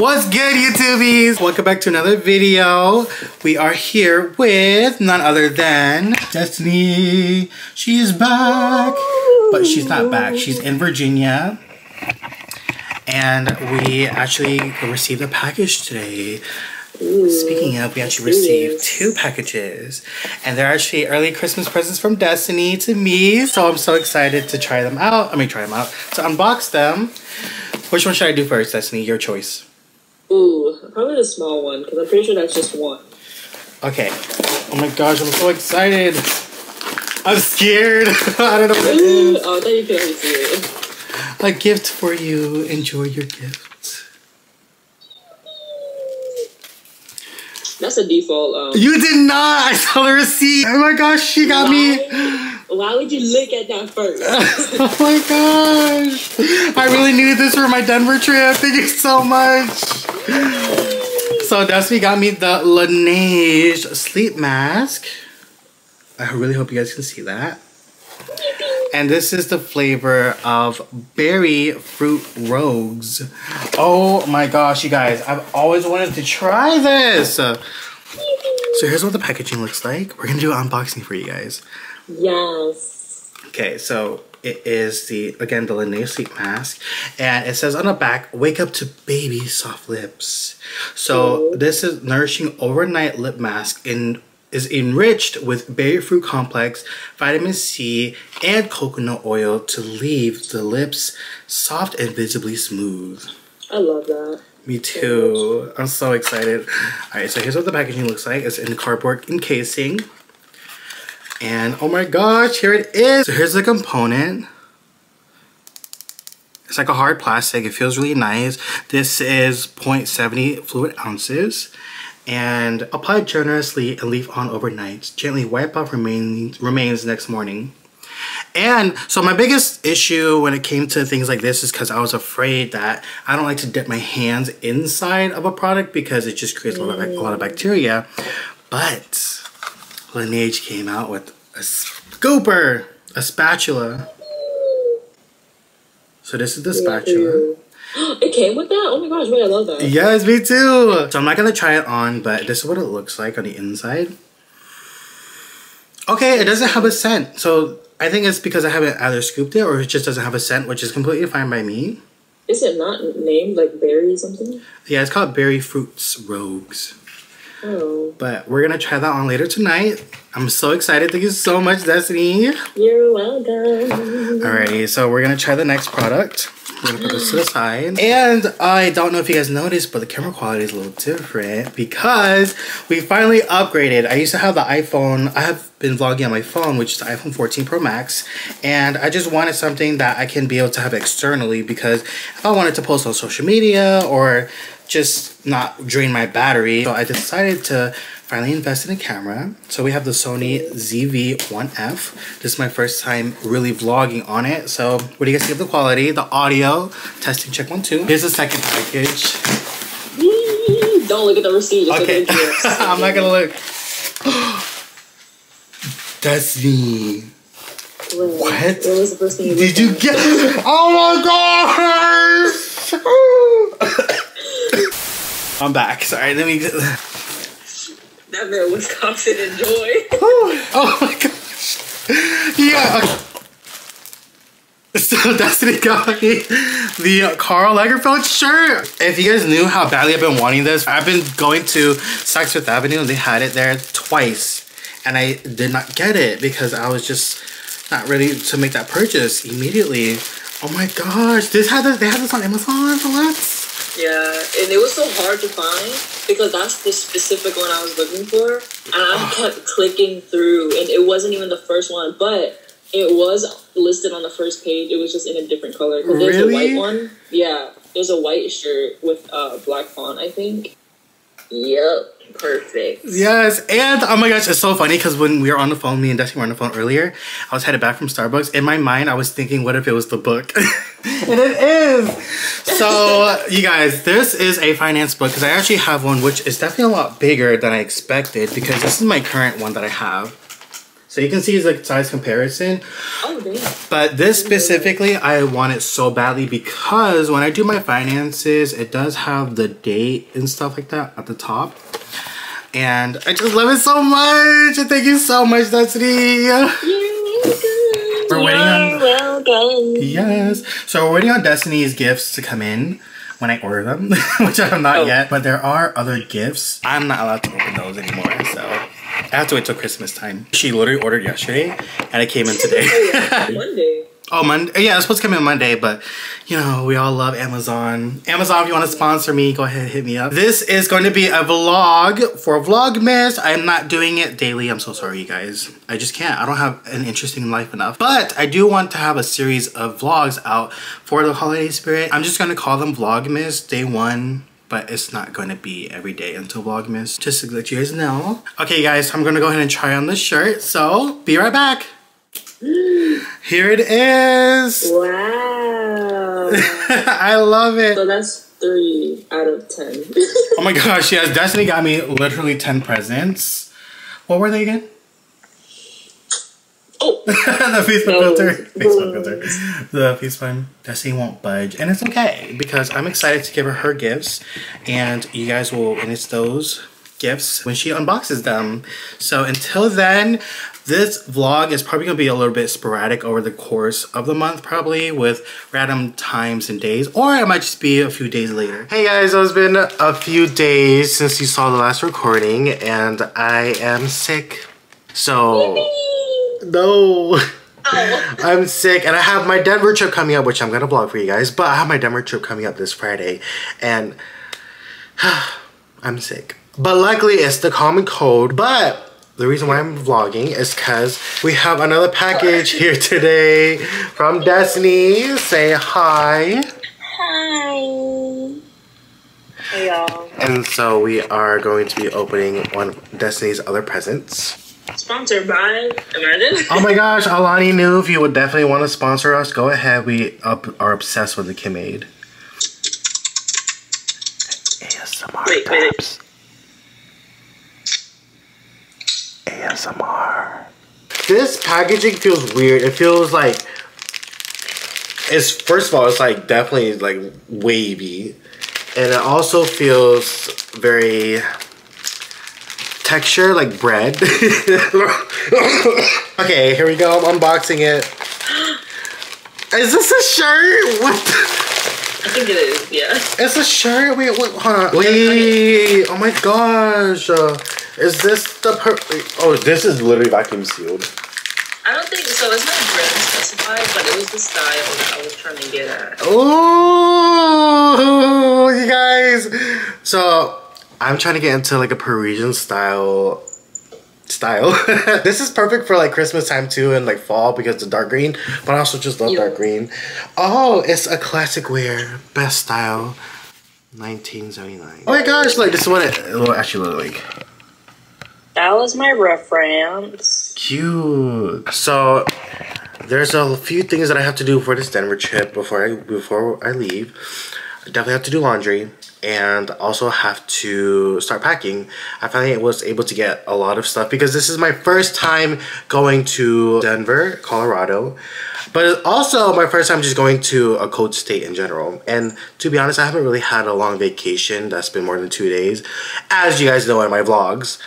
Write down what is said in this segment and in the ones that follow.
What's good, YouTubies? Welcome back to another video. We are here with none other than Destiny. She's back, but she's not back. She's in Virginia. And we actually received a package today. Speaking of, we actually received two packages. And they're actually early Christmas presents from Destiny to me. So I'm so excited to try them out. I mean, try them out. To unbox them. Which one should I do first, Destiny? Your choice. Ooh, probably the small one, because I'm pretty sure that's just one. Okay. Oh my gosh, I'm so excited. I'm scared. I don't know what it Ooh, is. oh, I thought you could already see it. A gift for you. Enjoy your gift. That's a default. Um, You did not. I saw the receipt. Oh my gosh, she got me. why, why would you look at that first? Oh my gosh. I really needed this for my Denver trip. Thank you so much. So Destiny got me the Laneige sleep mask. I really hope you guys can see that. And this is the flavor of berry fruit rouges. Oh my gosh, you guys. I've always wanted to try this. So here's what the packaging looks like. We're gonna do an unboxing for you guys. yes. Okay, so it is the again the Laneige sleep mask, and it says on the back, "Wake up to baby soft lips." So this is nourishing overnight lip mask in is enriched with berry fruit complex, vitamin C, and coconut oil to leave the lips soft and visibly smooth. I love that. Me too. I'm so excited. All right, so here's what the packaging looks like. It's in cardboard encasing. And oh my gosh, here it is. So here's the component. It's like a hard plastic. It feels really nice. This is 0.70 fluid ounces. And apply generously and leave on overnight. Gently wipe off remains, remains next morning. And so my biggest issue when it came to things like this is because I was afraid that I don't like to dip my hands inside of a product because it just creates a lot of, a lot of bacteria. But Laneige came out with a scooper, a spatula. So this is the spatula. it came with that? Oh my gosh, wait, I love that. Yes, me too. So I'm not gonna try it on, but this is what it looks like on the inside. Okay, it doesn't have a scent. So I think it's because I haven't either scooped it or it just doesn't have a scent, which is completely fine by me. Is it not named like berry something? Yeah, it's called Berry Fruits Rouges. Oh, But we're gonna try that on later tonight. I'm so excited. Thank you so much, Destiny. you're welcome. Alrighty, so we're gonna try the next product. We're gonna put this to the side. And I don't know if you guys noticed, but the camera quality is a little different because we finally upgraded. I used to have the iPhone, I have been vlogging on my phone, which is the iPhone 14 Pro Max. And I just wanted something that I can be able to have externally because if I wanted to post on social media or just not drain my battery. So I decided to finally invest in a camera. So we have the Sony ZV-1F. This is my first time really vlogging on it. So what do you guys think of the quality? The audio, testing check one, two. Here's the second package. Don't look at the receipt. Just Okay. I'm not gonna look. That's me. What? What was the first thing you Did you get? Oh my gosh! I'm back. Sorry, let me. That man was confident joy. Oh my gosh! Yeah. okay. So Destiny got me the Karl Lagerfeld shirt. If you guys knew how badly I've been wanting this, I've been going to Saks Fifth Avenue and they had it there twice, and I did not get it because I was just not ready to make that purchase immediately. Oh my gosh! This had this, they had this on Amazon for what? Yeah, and it was so hard to find because that's the specific one I was looking for, and I kept clicking through, and it wasn't even the first one, but it was listed on the first page. It was just in a different color. there's Really? a white one. Yeah, there's a white shirt with uh black font, I think. Yep, perfect. Yes, and oh my gosh, it's so funny because when we were on the phone, me and Destiny were on the phone earlier, I was headed back from Starbucks. In my mind, I was thinking, what if it was the book? and it is! So, you guys, this is a finance book because I actually have one which is definitely a lot bigger than I expected because this is my current one that I have. So you can see the size comparison. Oh damn. But this specifically, I want it so badly because when I do my finances, it does have the date and stuff like that at the top. And I just love it so much. Thank you so much, Destiny. We're waiting on. welcome. Yes. So we're waiting on Destiny's gifts to come in when I order them, which I'm not Oh. yet. But there are other gifts. I'm not allowed to open those anymore. So I have to wait till Christmas time. She literally ordered yesterday and it came in today. Monday. Oh, Monday. Yeah, it's supposed to come in Monday, but you know, we all love Amazon. Amazon, if you want to sponsor me, go ahead, hit me up. This is going to be a vlog for Vlogmas. I'm not doing it daily. I'm so sorry, you guys. I just can't. I don't have an interesting life enough. But I do want to have a series of vlogs out for the holiday spirit. I'm just going to call them Vlogmas Day 1 but it's not going to be every day until Vlogmas, just to let you guys know. Okay, guys, I'm gonna go ahead and try on this shirt, so be right back. Here it is. Wow. I love it. so that's three out of ten. Oh my gosh, yes, Destiny got me literally 10 presents. What were they again? oh. the Facebook No. filter. Facebook filter. The face fun. Destiny won't budge. And it's okay because I'm excited to give her her gifts. And you guys will witness those gifts when she unboxes them. So until then, this vlog is probably going to be a little bit sporadic over the course of the month, probably with random times and days, or it might just be a few days later. Hey guys, it's been a few days since you saw the last recording, and I am sick. So, no. Ow. Oh. I'm sick and I have my Denver trip coming up, which I'm gonna vlog for you guys. But I have my Denver trip coming up this Friday, and I'm sick. But luckily, it's the common cold. But the reason why I'm vlogging is because we have another package here today from Destiny. Say hi. Hi. Hey y'all. And so we are going to be opening one of Destiny's other presents. Sponsored by Imagine. Oh my gosh, Alani Nu if you would definitely want to sponsor us, go ahead. We up, are obsessed with the Kimade. ASMR Wait, wait. ASMR. This packaging feels weird. It feels like it's first of all, it's like definitely like wavy, and it also feels very texture like bread. okay, here we go. I'm unboxing it. Is this a shirt? What? the- I think it is. Yeah. It's a shirt. Wait, wait, hold on. Wait. Oh my gosh. Uh, is this the per? Oh, this is literally vacuum sealed. I don't think so. It's not brand specified, but it was the style that I was trying to get at. Oh, you guys. So I'm trying to get into like a Parisian style style. this is perfect for like Christmas time too and like fall because the dark green, but I also just love Yeah. dark green. Oh, it's a classic wear, best style. 1979. Oh my gosh, like this is what it, it will actually look like. That was my reference. Cute. So there's a few things that I have to do for this Denver trip before I before I leave. I definitely have to do laundry and also have to start packing. I finally was able to get a lot of stuff because this is my first time going to Denver, Colorado. But also my first time just going to a cold state in general. And to be honest, I haven't really had a long vacation that's been more than two days. As you guys know in my vlogs,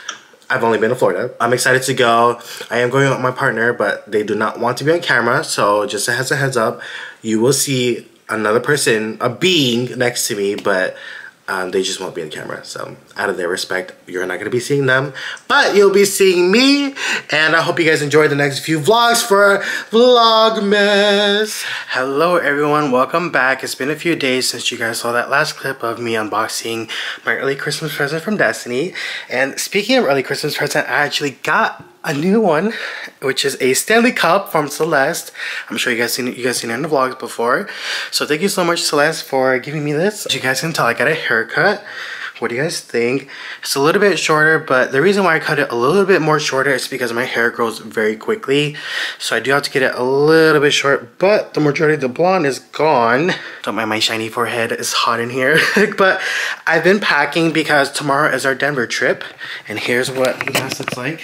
I've only been to Florida. I'm excited to go. I am going with my partner, but they do not want to be on camera. So just as a heads up, you will see another person, a being next to me, but um, they just won't be on camera. So out of their respect, you're not going to be seeing them, but you'll be seeing me. And I hope you guys enjoy the next few vlogs for Vlogmas. Hello everyone, welcome back. It's been a few days since you guys saw that last clip of me unboxing my early Christmas present from Destiny. And speaking of early Christmas present, I actually got a new one, which is a Stanley Cup from Celeste. I'm sure you guys seen you guys seen it in the vlogs before. So thank you so much, Celeste, for giving me this. As you guys can tell, I got a haircut. What do you guys think? It's a little bit shorter, but the reason why I cut it a little bit more shorter is because my hair grows very quickly. So I do have to get it a little bit short, but the majority of the blonde is gone. Don't mind my shiny forehead, it's hot in here. but I've been packing because tomorrow is our Denver trip. And here's what the mess looks like.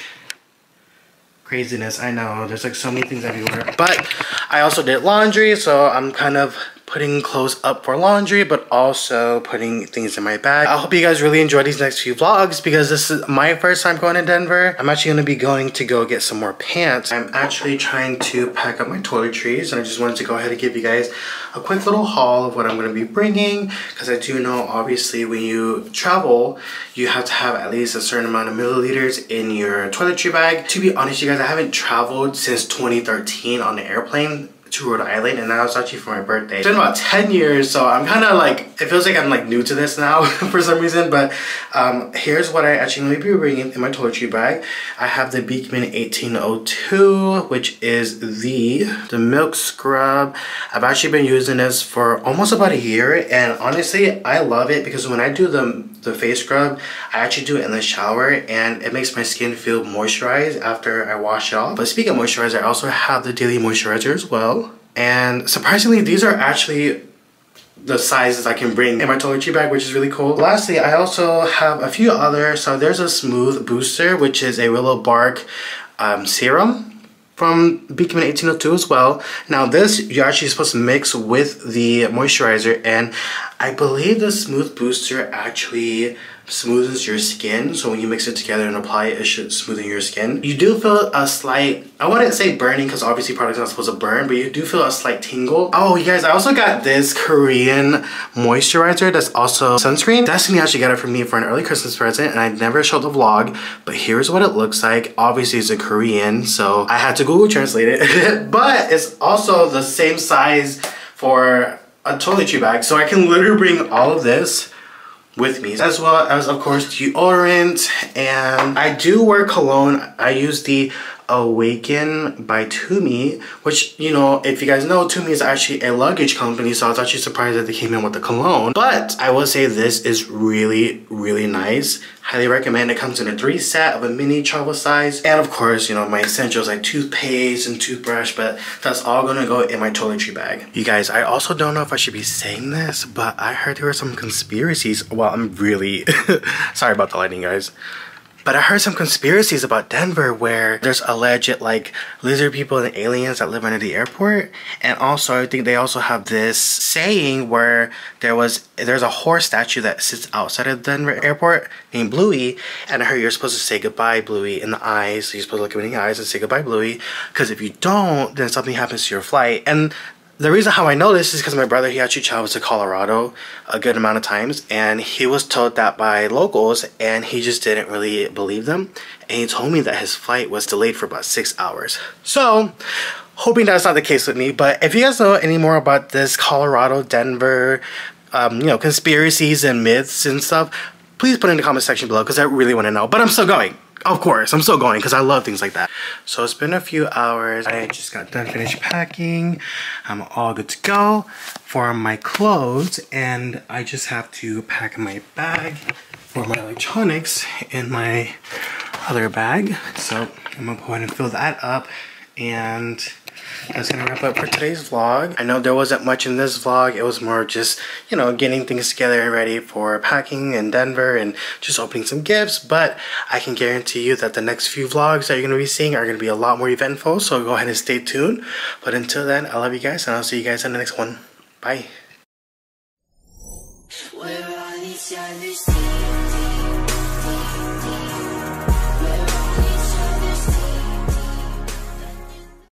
craziness. I know there's like so many things everywhere. But I also did laundry, so I'm kind of putting clothes up for laundry, but also putting things in my bag. I hope you guys really enjoy these next few vlogs because this is my first time going to Denver. I'm actually gonna be going to go get some more pants. I'm actually trying to pack up my toiletries and I just wanted to go ahead and give you guys a quick little haul of what I'm gonna be bringing because I do know obviously when you travel, you have to have at least a certain amount of milliliters in your toiletry bag. To be honest, you guys, I haven't traveled since 2013 on the airplane to Rhode Island and that was actually for my birthday. It's been about 10 years so I'm kind of like, it feels like I'm like new to this now for some reason but um, here's what I actually to be bringing in my toiletry bag. I have the Beekman 1802 which is the, the milk scrub. I've actually been using this for almost about a year and honestly I love it because when I do the, the face scrub I actually do it in the shower and it makes my skin feel moisturized after I wash it off. But speaking of moisturizer I also have the daily moisturizer as well and surprisingly, these are actually the sizes I can bring in my toiletry bag, which is really cool. Lastly, I also have a few other. So there's a Smooth Booster, which is a willow bark um, serum from Beekman 1802 as well. Now this, you're actually supposed to mix with the moisturizer and I believe the Smooth Booster actually smoothens your skin. So when you mix it together and apply it, it should smoothen your skin. You do feel a slight, I wouldn't say burning because obviously products are not supposed to burn, but you do feel a slight tingle. Oh, you guys, I also got this Korean moisturizer that's also sunscreen. Destiny actually got it for me for an early Christmas present and I never showed the vlog, but here's what it looks like. Obviously it's a Korean, so I had to Google translate it, but it's also the same size for a toiletry bag. So I can literally bring all of this with me as well as of course deodorant and I do wear cologne I use the Awaken by Tumi, which, you know, if you guys know, Tumi is actually a luggage company, so I was actually surprised that they came in with the cologne. But I will say this is really, really nice. Highly recommend. It comes in a three set of a mini travel size. And of course, you know, my essentials like toothpaste and toothbrush, but that's all gonna go in my toiletry bag. You guys, I also don't know if I should be saying this, but I heard there were some conspiracies. Well, I'm really sorry about the lighting, guys. But I heard some conspiracies about Denver where there's alleged like lizard people and aliens that live under the airport. And also I think they also have this saying where there was there's a horse statue that sits outside of Denver airport named Bluey. And I heard you're supposed to say goodbye Bluey in the eyes. You're supposed to look him in the eyes and say goodbye Bluey. Because if you don't, then something happens to your flight. And the reason how I know this is because my brother, he actually travels to Colorado a good amount of times and he was told that by locals and he just didn't really believe them. And he told me that his flight was delayed for about six hours. So, hoping that's not the case with me. But if you guys know any more about this Colorado, Denver, um, you know, conspiracies and myths and stuff, please put in the comment section below because I really want to know. But I'm still going. Of course, I'm still going because I love things like that. So it's been a few hours. I just got done finished packing. I'm all good to go for my clothes and I just have to pack my bag for my electronics in my other bag. So I'm gonna go ahead and fill that up and that's gonna wrap up for today's vlog. I know there wasn't much in this vlog. It was more just, you know, getting things together and ready for packing in Denver and just opening some gifts. But I can guarantee you that the next few vlogs that you're gonna be seeing are gonna be a lot more eventful. So go ahead and stay tuned. But until then, I love you guys and I'll see you guys in the next one. Bye.